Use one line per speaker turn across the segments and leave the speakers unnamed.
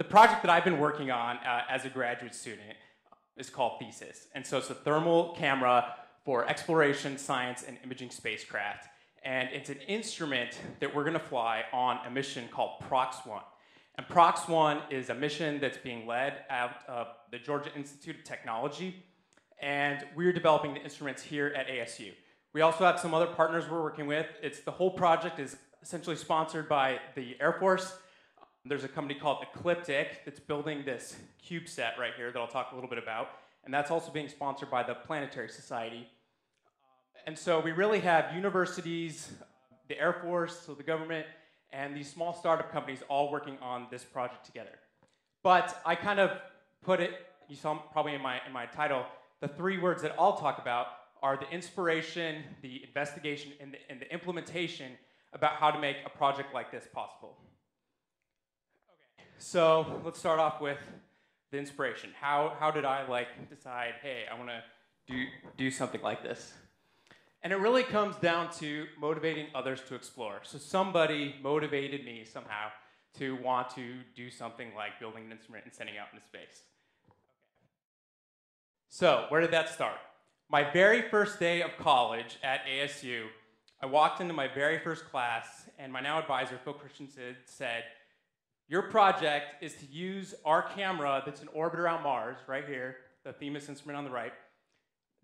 the project that I've been working on uh, as a graduate student is called Thesis. And so it's a thermal camera for exploration, science, and imaging spacecraft. And it's an instrument that we're gonna fly on a mission called PROX-1. And PROX-1 is a mission that's being led out of the Georgia Institute of Technology. And we're developing the instruments here at ASU. We also have some other partners we're working with. It's the whole project is essentially sponsored by the Air Force. There's a company called Ecliptic that's building this CubeSat right here that I'll talk a little bit about. And that's also being sponsored by the Planetary Society. Um, and so we really have universities, uh, the Air Force, so the government, and these small startup companies all working on this project together. But I kind of put it, you saw probably in my, in my title, the three words that I'll talk about are the inspiration, the investigation, and the, and the implementation about how to make a project like this possible. So let's start off with the inspiration. How, how did I like decide, hey, I want to do, do something like this? And it really comes down to motivating others to explore. So somebody motivated me somehow to want to do something like building an instrument and sending out into space. Okay. So where did that start? My very first day of college at ASU, I walked into my very first class, and my now advisor, Phil Christensen, said, Your project is to use our camera that's in orbit around Mars, right here, the Themis instrument on the right,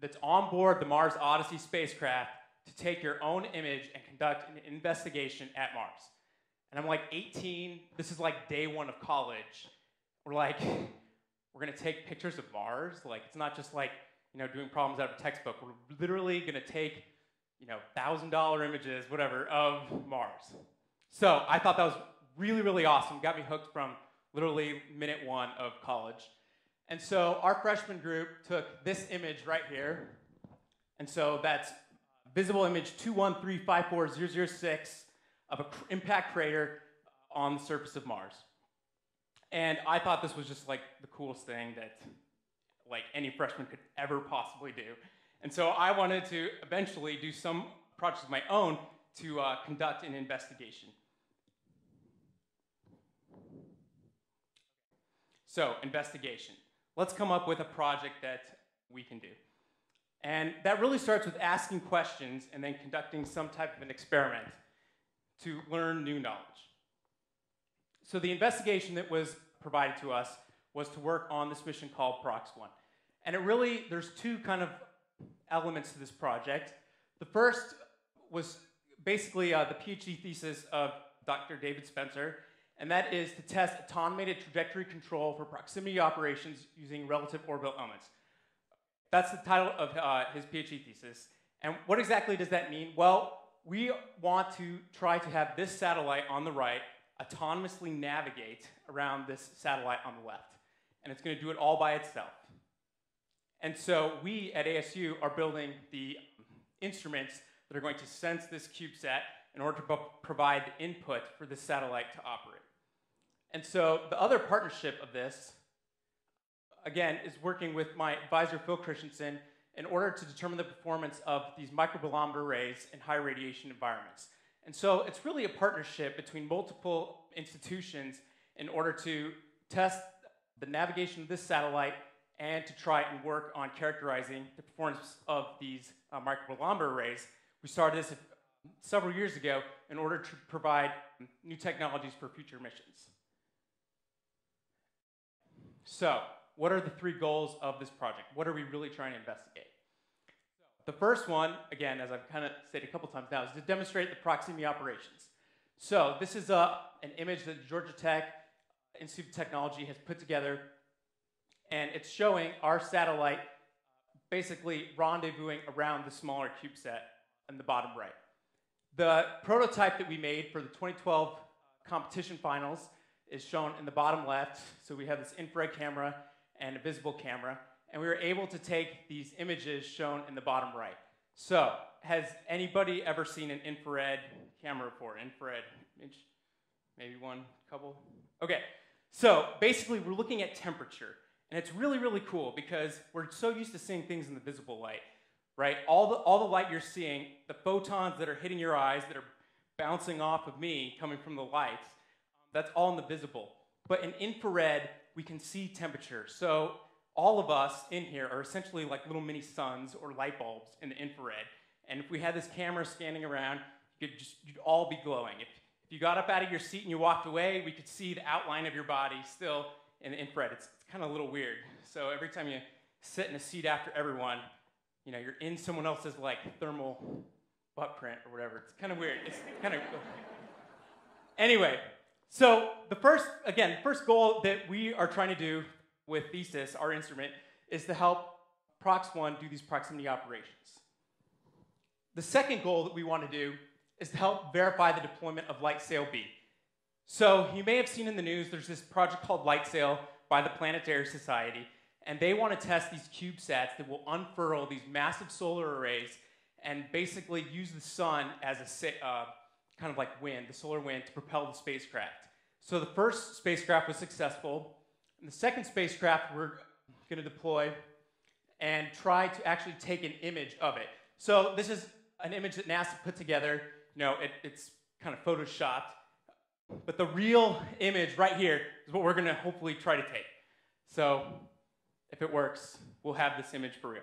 that's on board the Mars Odyssey spacecraft to take your own image and conduct an investigation at Mars. And I'm like 18, this is like day one of college. We're like, we're gonna take pictures of Mars. Like, it's not just like, you know, doing problems out of a textbook. We're literally gonna take, you know, thousand dollar images, whatever, of Mars. So I thought that was really, really awesome. Got me hooked from literally minute one of college. And so our freshman group took this image right here. And so that's visible image 2135406 of an impact crater on the surface of Mars. And I thought this was just like the coolest thing that like any freshman could ever possibly do. And so I wanted to eventually do some projects of my own to uh, conduct an investigation. So, investigation let's come up with a project that we can do. And that really starts with asking questions and then conducting some type of an experiment to learn new knowledge. So the investigation that was provided to us was to work on this mission called PROX-1. And it really, there's two kind of elements to this project. The first was basically uh, the PhD thesis of Dr. David Spencer, and that is to test automated trajectory control for proximity operations using relative orbital elements. That's the title of uh, his PhD thesis. And what exactly does that mean? Well, we want to try to have this satellite on the right autonomously navigate around this satellite on the left. And it's going to do it all by itself. And so we at ASU are building the instruments that are going to sense this CubeSat in order to provide the input for the satellite to operate. And so the other partnership of this, again, is working with my advisor, Phil Christensen, in order to determine the performance of these microbolometer arrays in high radiation environments. And so it's really a partnership between multiple institutions in order to test the navigation of this satellite and to try and work on characterizing the performance of these uh, microbolometer arrays. We started this several years ago in order to provide new technologies for future missions. So, what are the three goals of this project? What are we really trying to investigate? The first one, again, as I've kind of stated a couple times now, is to demonstrate the proximity operations. So this is a, uh, an image that Georgia Tech Institute of Technology has put together, and it's showing our satellite basically rendezvousing around the smaller CubeSat in the bottom right. The prototype that we made for the 2012 competition finals is shown in the bottom left. So we have this infrared camera and a visible camera, and we were able to take these images shown in the bottom right. So has anybody ever seen an infrared camera before? Infrared image? Maybe one, couple? Okay, so basically we're looking at temperature. And it's really, really cool because we're so used to seeing things in the visible light, right? All the, all the light you're seeing, the photons that are hitting your eyes, that are bouncing off of me coming from the lights, that's all in the visible. but in infrared, we can see temperature. So all of us in here are essentially like little mini suns or light bulbs in the infrared. And if we had this camera scanning around, you could just, you'd all be glowing. If, if you got up out of your seat and you walked away, we could see the outline of your body still in the infrared. It's, it's kind of a little weird. So every time you sit in a seat after everyone, you know, you're in someone else's like thermal butt print or whatever. It's kind of weird. It's kind of. anyway, so the first, again, first goal that we are trying to do with Thesis, our instrument, is to help Prox1 do these proximity operations. The second goal that we want to do is to help verify the deployment of LightSail B. So you may have seen in the news, there's this project called LightSail by the Planetary Society, and they want to test these CubeSats that will unfurl these massive solar arrays and basically use the sun as a uh, kind of like wind, the solar wind, to propel the spacecraft. So the first spacecraft was successful, and the second spacecraft we're going to deploy and try to actually take an image of it. So this is an image that NASA put together. You know, it, it's kind of photoshopped, but the real image right here is what we're going to hopefully try to take. So if it works, we'll have this image for real.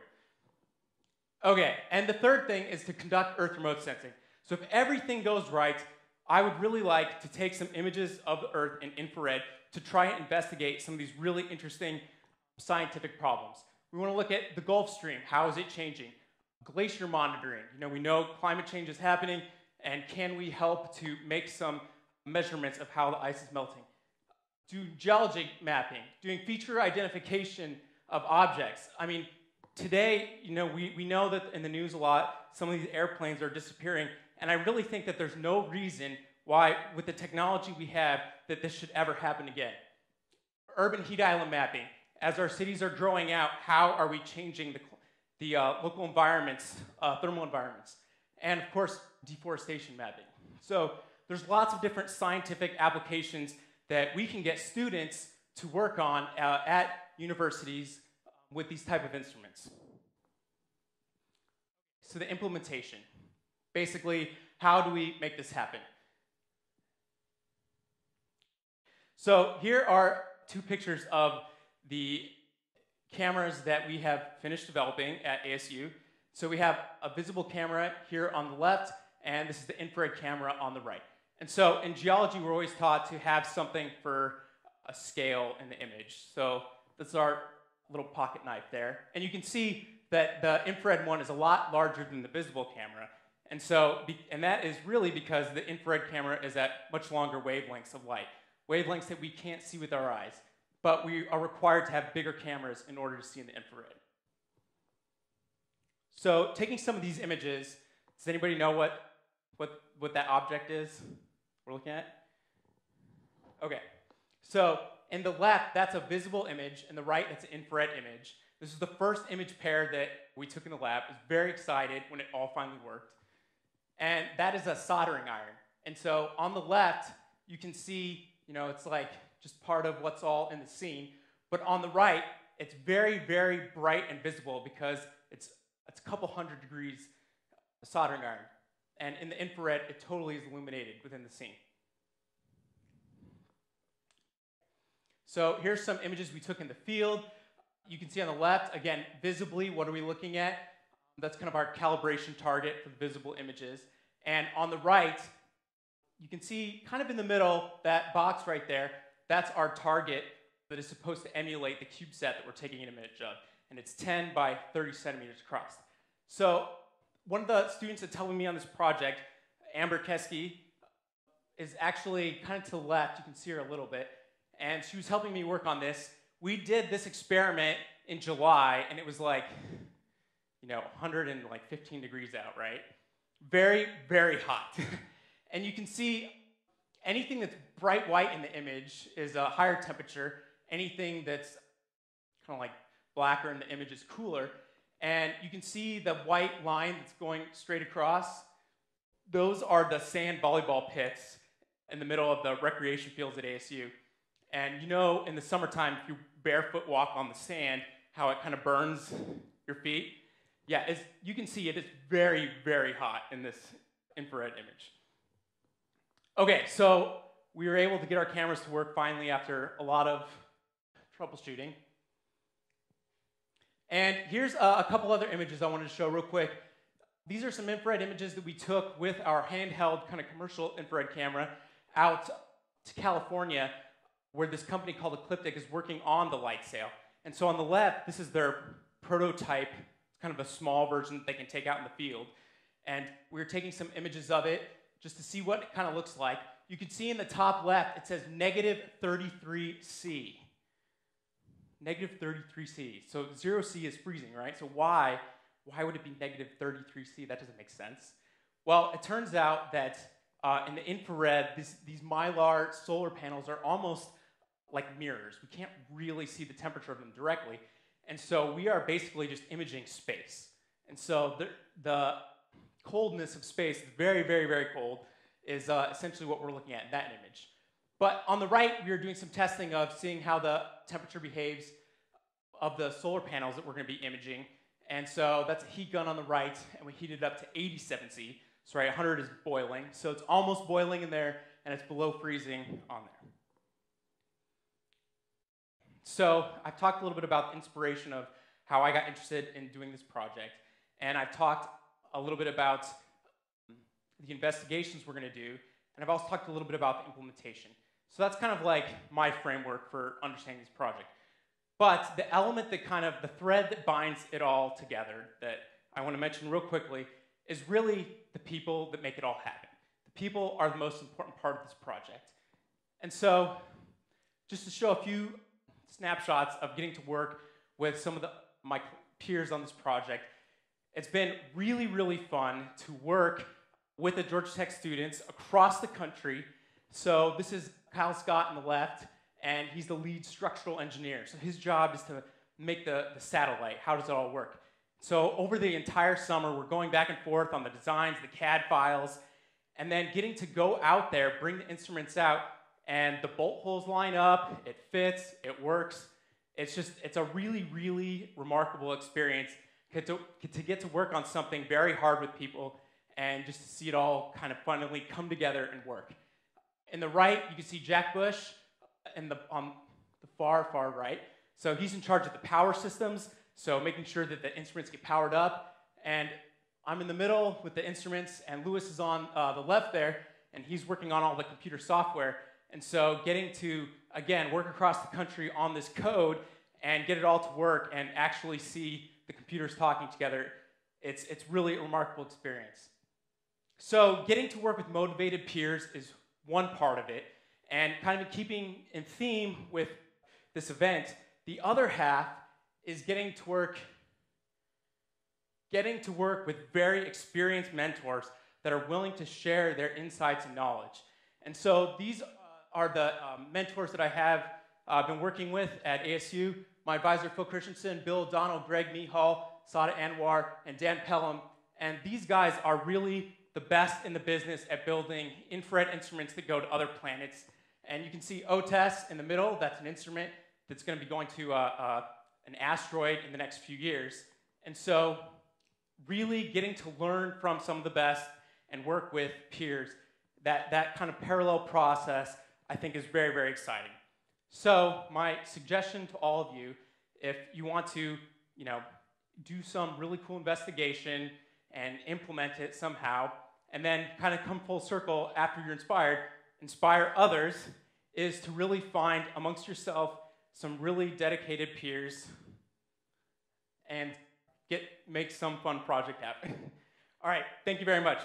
Okay, and the third thing is to conduct Earth remote sensing. So if everything goes right, I would really like to take some images of the Earth in infrared to try and investigate some of these really interesting scientific problems. We want to look at the Gulf Stream. How is it changing? Glacier monitoring. You know, we know climate change is happening, and can we help to make some measurements of how the ice is melting? Do geology mapping, doing feature identification of objects. I mean, today, you know, we, we know that in the news a lot, some of these airplanes are disappearing, and I really think that there's no reason why, with the technology we have, that this should ever happen again. Urban heat island mapping. As our cities are growing out, how are we changing the, the uh, local environments, uh, thermal environments? And of course, deforestation mapping. So there's lots of different scientific applications that we can get students to work on uh, at universities with these type of instruments. So the implementation. Basically, how do we make this happen? So here are two pictures of the cameras that we have finished developing at ASU. So we have a visible camera here on the left, and this is the infrared camera on the right. And so in geology, we're always taught to have something for a scale in the image. So this is our little pocket knife there. And you can see that the infrared one is a lot larger than the visible camera. And so, and that is really because the infrared camera is at much longer wavelengths of light, wavelengths that we can't see with our eyes. But we are required to have bigger cameras in order to see in the infrared. So taking some of these images, does anybody know what, what, what that object is we're looking at? Okay, so in the left, that's a visible image. In the right, that's an infrared image. This is the first image pair that we took in the lab. I was very excited when it all finally worked. And that is a soldering iron. And so on the left, you can see, you know, it's like just part of what's all in the scene. But on the right, it's very, very bright and visible because it's, it's a couple hundred degrees soldering iron. And in the infrared, it totally is illuminated within the scene. So here's some images we took in the field. You can see on the left, again, visibly, what are we looking at? That's kind of our calibration target for visible images. And on the right, you can see kind of in the middle, that box right there, that's our target that is supposed to emulate the CubeSat that we're taking an image of. And it's 10 by 30 centimeters across. So one of the students that's helping me on this project, Amber Keski, is actually kind of to the left. You can see her a little bit and she was helping me work on this. We did this experiment in July, and it was like, you know, 115 degrees out, right? Very, very hot. and you can see anything that's bright white in the image is a higher temperature. Anything that's kind of like blacker in the image is cooler. And you can see the white line that's going straight across. Those are the sand volleyball pits in the middle of the recreation fields at ASU. And you know, in the summertime, if you barefoot walk on the sand, how it kind of burns your feet. Yeah, as you can see, it is very, very hot in this infrared image. Okay, so we were able to get our cameras to work finally after a lot of troubleshooting. And here's a, a couple other images I wanted to show real quick. These are some infrared images that we took with our handheld kind of commercial infrared camera out to California, where this company called Ecliptic is working on the light sail. And so on the left, this is their prototype, kind of a small version that they can take out in the field. And we are taking some images of it just to see what it kind of looks like. You can see in the top left, it says negative 33C. Negative 33C. So 0C is freezing, right? So why, why would it be negative 33C? That doesn't make sense. Well, it turns out that uh, in the infrared, this, these mylar solar panels are almost like mirrors. We can't really see the temperature of them directly. And so we are basically just imaging space. And so the, the coldness of space very, very, very cold, is uh, essentially what we're looking at in that image. But on the right, we are doing some testing of seeing how the temperature behaves of the solar panels that we're going to be imaging. And so that's a heat gun on the right, and we heat it up to 87 C. Sorry, 100 is boiling. So it's almost boiling in there, and it's below freezing on there. So I've talked a little bit about the inspiration of how I got interested in doing this project, and I've talked a little bit about the investigations we're going to do, and I've also talked a little bit about the implementation. So that's kind of like my framework for understanding this project. But the element that kind of, the thread that binds it all together that I want to mention real quickly is really the people that make it all happen. The people are the most important part of this project. And so, just to show a few snapshots of getting to work with some of the, my peers on this project, it's been really, really fun to work with the Georgia Tech students across the country. So this is Kyle Scott on the left, and he's the lead structural engineer. So his job is to make the, the satellite. How does it all work? So over the entire summer, we're going back and forth on the designs, the CAD files, and then getting to go out there, bring the instruments out, and the bolt holes line up, it fits, it works. It's just, it's a really, really remarkable experience to, to get to work on something very hard with people and just to see it all kind of finally come together and work. In the right, you can see Jack Bush in the, on the far, far right. So he's in charge of the power systems, so making sure that the instruments get powered up. And I'm in the middle with the instruments, and Lewis is on uh, the left there, and he's working on all the computer software. And so getting to, again, work across the country on this code and get it all to work and actually see the computers talking together, it's, it's really a remarkable experience. So getting to work with motivated peers is one part of it, and kind of keeping in theme with this event, the other half is getting to work getting to work with very experienced mentors that are willing to share their insights and knowledge. And so these are the um, mentors that I have uh, been working with at ASU. My advisor, Phil Christensen, Bill O'Donnell, Greg Mehall, Sada Anwar, and Dan Pelham. And these guys are really the best in the business at building infrared instruments that go to other planets. And you can see OTES in the middle. That's an instrument that's going to be going to uh, uh, an asteroid in the next few years. And so, really getting to learn from some of the best and work with peers, that, that kind of parallel process, I think is very, very exciting. So, my suggestion to all of you, if you want to, you know, do some really cool investigation and implement it somehow, and then kind of come full circle after you're inspired, inspire others, is to really find amongst yourself some really dedicated peers and get make some fun project happen. All right, thank you very much.